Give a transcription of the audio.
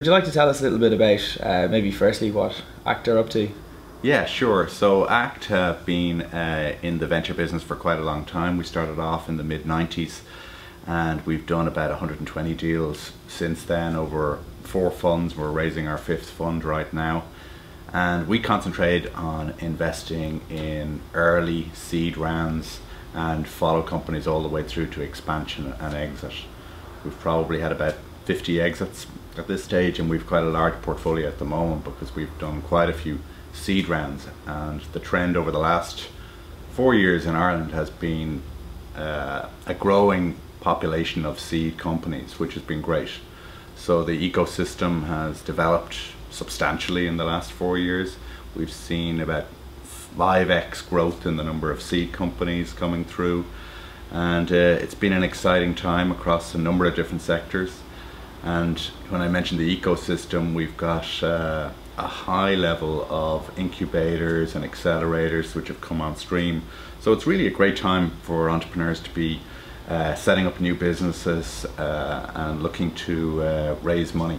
Would you like to tell us a little bit about uh, maybe firstly what ACT are up to? Yeah, sure. So ACT have been uh, in the venture business for quite a long time. We started off in the mid 90s and we've done about 120 deals since then over four funds. We're raising our fifth fund right now. And we concentrate on investing in early seed rounds and follow companies all the way through to expansion and exit. We've probably had about 50 exits at this stage and we've quite a large portfolio at the moment because we've done quite a few seed rounds and the trend over the last four years in Ireland has been uh, a growing population of seed companies which has been great. So the ecosystem has developed substantially in the last four years. We've seen about 5x growth in the number of seed companies coming through and uh, it's been an exciting time across a number of different sectors and when I mentioned the ecosystem we've got uh, a high level of incubators and accelerators which have come on stream so it's really a great time for entrepreneurs to be uh, setting up new businesses uh, and looking to uh, raise money.